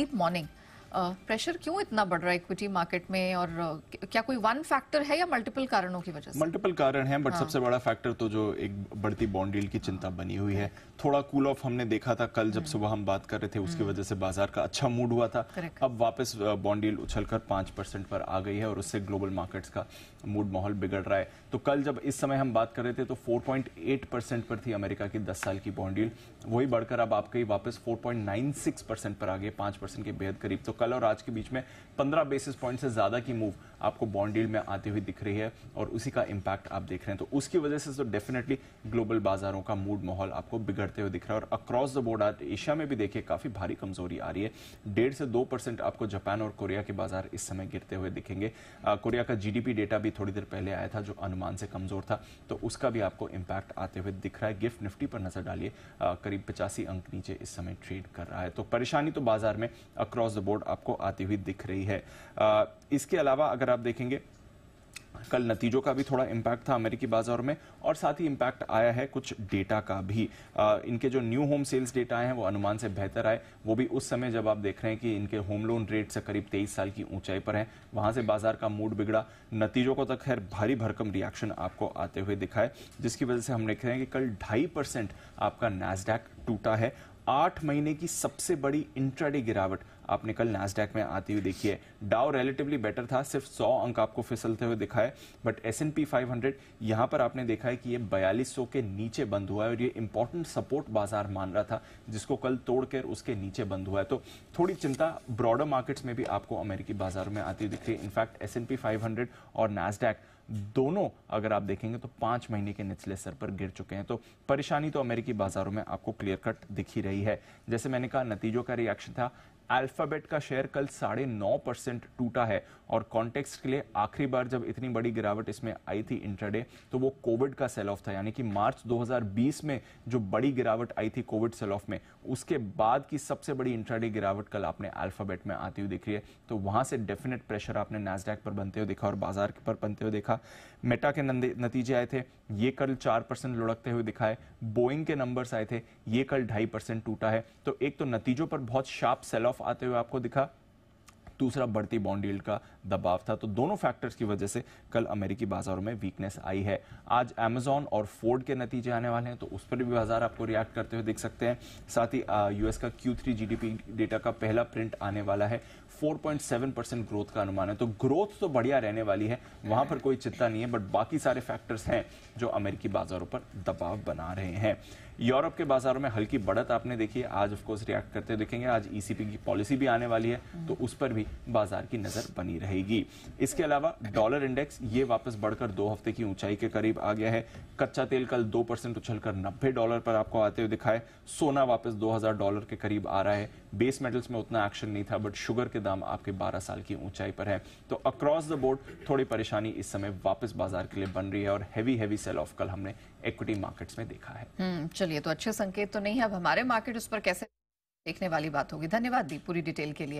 Good morning. Pressure क्यों इतना बढ़ रहा है इक्विटी मार्केट में? और क्या कोई वन फैक्टर है या मल्टीपल कारणों की वजह से? मल्टीपल कारण हैं बट हाँ। सबसे बड़ा फैक्टर तो जो एक बढ़ती बॉन्ड डील की चिंता बनी हुई है। थोड़ा कूल ऑफ़ हमने देखा था कल जब सुबह हम बात कर रहे थे उसकी वजह से बाज़ार का अच्छा मूड हुआ था। अब वापस बॉन्ड डील उछलकर पाँच परसेंट पर आ गई है और उससे ग्लोबल मार्केट्स का मूड माहौल बिगड़ रहा है। तो कल जब इस समय हम बात कर रहे थे तो 4.8 परसेंट पर थी अमेरिका की 10 साल की बॉन्ड डील वही बढ़कर अब आपकी वापस 4.96 परसेंट पर आ गई 5 परसेंट के बेहद करीब। तो कल और आज के बीच में 15 बेसिस पॉइंट से ज़्यादा की मूव आपको बॉन्ड डील में आती हुई दिख रही है और उसी का इम्पैक्ट आप देख रहे हैं। तो उसकी वजह से तो डेफिनेटली ग्लोबल बाजारों का मूड माहौल आपको बिगड़ते हुए दिख रहा है और अक्रॉस द बोर्ड आज एशिया में भी देखिए काफ़ी भारी कमज़ोरी आ रही है। डेढ़ से दो परसेंट आपको जापान और कोरिया के बाज़ार इस समय गिरते हुए दिखेंगे। आ, कोरिया का जीडीपी डेटा भी थोड़ी देर पहले आया था जो अनुमान से कमज़ोर था। तो उसका भी आपको इम्पैक्ट आते हुए दिख रहा है। गिफ्ट निफ्टी पर नज़र डालिए करीब पचासी अंक नीचे इस समय ट्रेड कर रहा है। तो परेशानी तो बाज़ार में अक्रॉस द बोर्ड आपको आती हुई दिख रही है। आ, इसके अलावा अगर आप देखेंगे कल नतीजों का भी थोड़ा इम्पैक्ट था अमेरिकी बाज़ार में और साथ ही इम्पैक्ट आया है कुछ डेटा का भी। आ, इनके जो न्यू होम सेल्स डेटा आए हैं वो अनुमान से बेहतर आए। वो भी उस समय जब आप देख रहे हैं कि इनके होम लोन रेट से करीब तेईस साल की ऊंचाई पर है वहाँ से बाज़ार का मूड बिगड़ा। नतीजों को तक खैर भारी भरकम रिएक्शन आपको आते हुए दिखाए जिसकी वजह से हम देख रहे हैं कि कल ढाई आपका नैसडैक टूटा है आठ महीने की सबसे बड़ी इंट्राडे गिरावट आपने कल नैसडैक में आती हुई देखी है। डाउ रिलेटिवली बेटर था, सिर्फ़ 100 अंक आपको फिसलते हुए दिखा है but S N P five hundred यहाँ पर आपने देखा है कि ये 4200 के नीचे बंद हुआ है और ये इंपॉर्टेंट सपोर्ट बाज़ार मान रहा था, जिसको कल तोड़कर उसके नीचे बंद हुआ है। तो थोड़ी चिंता ब्रॉडर मार्केट्स में भी आपको अमेरिकी बाजारों में आती हुई दिख रही है। In fact S N P five hundred और नैसडैक दोनों अगर आप देखेंगे तो पाँच महीने के निचले स्तर पर गिर चुके हैं। तो परेशानी तो अमेरिकी बाजारों में आपको क्लियर कट दिखी रही है। जैसे मैंने कहा, नतीजों का रिएक्शन था। अल्फ़ाबेट का शेयर कल साढ़े नौ परसेंट टूटा है और कॉन्टेक्स्ट के लिए आखिरी बार जब इतनी बड़ी गिरावट इसमें आई थी इंटरडे तो वो कोविड का सेल ऑफ़ था। यानी कि मार्च 2020 में जो बड़ी गिरावट आई थी कोविड सेल ऑफ़ में, उसके बाद की सबसे बड़ी इंटरडे गिरावट कल आपने अल्फ़ाबेट में आती हुई दिख रही है। तो वहाँ से डेफिनेट प्रेशर आपने नैसडैक पर बनते हुए देखा और बाज़ार पर बनते हुए देखा। मेटा के नतीजे आए थे। ये कल चार परसेंट लुढ़कते हुए दिखाए। बोइंग के नंबर्स आए थे। ये कल ढाई परसेंट टूटा है। तो एक तो नतीजों पर बहुत शार्प सेल ऑफ़ आते हुए आपको दिखा। दूसरा बढ़ती बॉन्ड यील्ड का दबाव था। तो दोनों फैक्टर्स की वजह से कल अमेरिकी बाजारों में वीकनेस आई है। आज अमेजॉन और फोर्ड के नतीजे आने वाले हैं तो उस पर भी बाज़ार आपको रिएक्ट करते हुए देख सकते हैं। साथ ही यूएस का Q3 जीडीपी डेटा का पहला प्रिंट आने वाला है। 4.7 परसेंट ग्रोथ का अनुमान है। तो ग्रोथ तो बढ़िया रहने वाली है, वहाँ पर कोई चिंता नहीं है बट बाकी सारे फैक्टर्स हैं जो अमेरिकी बाजारों पर दबाव बना रहे हैं। यूरोप के बाजारों में हल्की बढ़त आपने देखी आज ऑफकोर्स रिएक्ट करते देखेंगे। आज ईसीपी की पॉलिसी भी आने वाली है तो उस पर भी बाज़ार की नज़र बनी रहेगी। इसके अलावा डॉलर इंडेक्स ये वापस बढ़कर दो हफ़्ते की ऊंचाई के करीब आ गया है। कच्चा तेल कल दो परसेंट उछलकर नब्बे डॉलर पर आपको आते हुए दिखाए सोना वापस दो हज़ार डॉलर के करीब आ रहा है। बेस मेटल्स में उतना एक्शन नहीं था बट शुगर के दाम आपके 12 साल की ऊंचाई पर है। तो अक्रॉस द बोर्ड थोड़ी परेशानी इस समय वापस बाज़ार के लिए बन रही है और हैवी हैवी सेल ऑफ़ कल हमने इक्विटी मार्केट्स में देखा है। हम्म, चलिए तो अच्छे संकेत तो नहीं है। अब हमारे मार्केट उस पर कैसे देखने वाली बात होगी? धन्यवाद दी पूरी डिटेल के लिए।